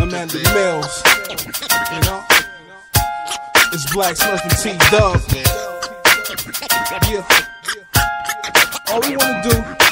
Amanda Mills, you know? It's Black Smurf and T Dub. Yeah. All we wanna do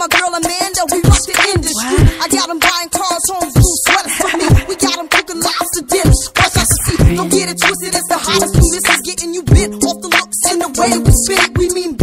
my girl Amanda, we rock the industry. What? I got them buying cars on blue sweaters for me. We got them cooking lobster dips. Fresh out the sea. Don't get it twisted, it's the hottest food. This is getting you bent off the looks and the way we spit. We mean